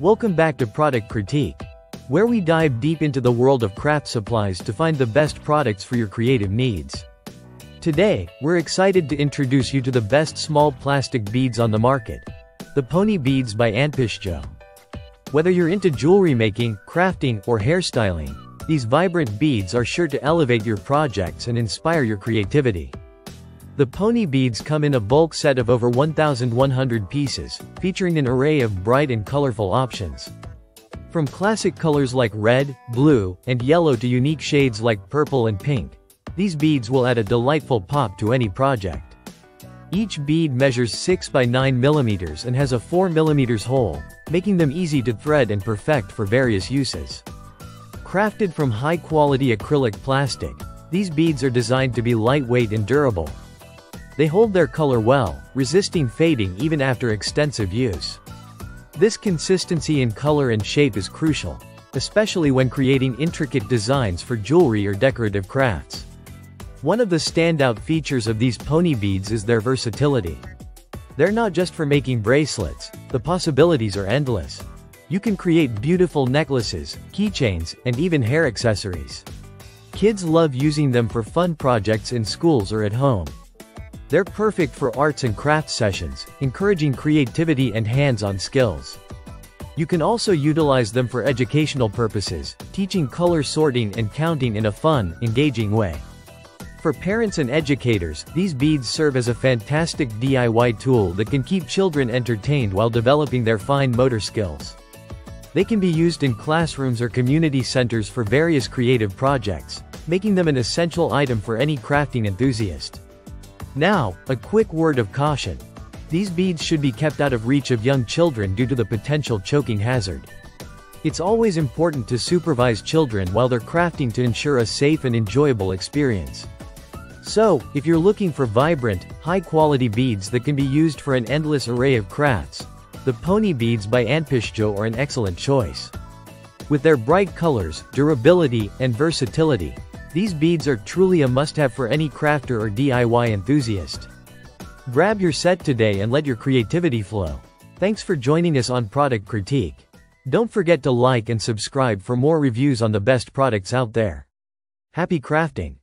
Welcome back to Product Critique, where we dive deep into the world of craft supplies to find the best products for your creative needs. Today, we're excited to introduce you to the best small plastic beads on the market. The Pony Beads by anpiwshjo. Whether you're into jewelry making, crafting, or hairstyling, these vibrant beads are sure to elevate your projects and inspire your creativity. The pony beads come in a bulk set of over 1,100 pieces, featuring an array of bright and colorful options. From classic colors like red, blue, and yellow to unique shades like purple and pink, these beads will add a delightful pop to any project. Each bead measures 6 by 9 millimeters and has a 4 millimeters hole, making them easy to thread and perfect for various uses. Crafted from high-quality acrylic plastic, these beads are designed to be lightweight and durable, they hold their color well, resisting fading even after extensive use. This consistency in color and shape is crucial, especially when creating intricate designs for jewelry or decorative crafts. One of the standout features of these pony beads is their versatility. They're not just for making bracelets, the possibilities are endless. You can create beautiful necklaces, keychains, and even hair accessories. Kids love using them for fun projects in schools or at home. They're perfect for arts and crafts sessions, encouraging creativity and hands-on skills. You can also utilize them for educational purposes, teaching color sorting and counting in a fun, engaging way. For parents and educators, these beads serve as a fantastic DIY tool that can keep children entertained while developing their fine motor skills. They can be used in classrooms or community centers for various creative projects, making them an essential item for any crafting enthusiast. Now, a quick word of caution. These beads should be kept out of reach of young children due to the potential choking hazard. It's always important to supervise children while they're crafting to ensure a safe and enjoyable experience. So, if you're looking for vibrant, high-quality beads that can be used for an endless array of crafts, the Pony Beads by anpiwshjo are an excellent choice. With their bright colors, durability, and versatility, these beads are truly a must-have for any crafter or DIY enthusiast. Grab your set today and let your creativity flow. Thanks for joining us on Product Critique. Don't forget to like and subscribe for more reviews on the best products out there. Happy crafting!